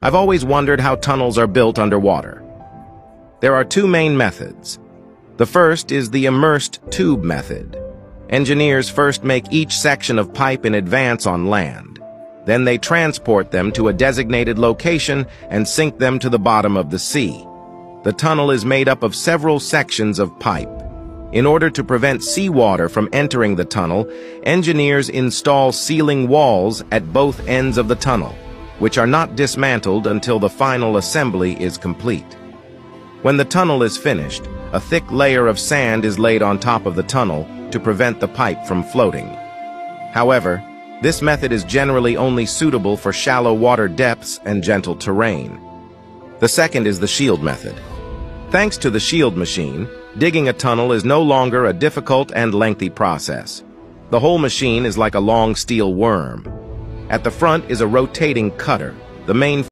I've always wondered how tunnels are built underwater. There are two main methods. The first is the immersed tube method. Engineers first make each section of pipe in advance on land. Then they transport them to a designated location and sink them to the bottom of the sea. The tunnel is made up of several sections of pipe. In order to prevent seawater from entering the tunnel, engineers install sealing walls at both ends of the tunnel, which are not dismantled until the final assembly is complete. When the tunnel is finished, a thick layer of sand is laid on top of the tunnel to prevent the pipe from floating. However, this method is generally only suitable for shallow water depths and gentle terrain. The second is the shield method. Thanks to the shield machine, digging a tunnel is no longer a difficult and lengthy process. The whole machine is like a long steel worm. At the front is a rotating cutter, the main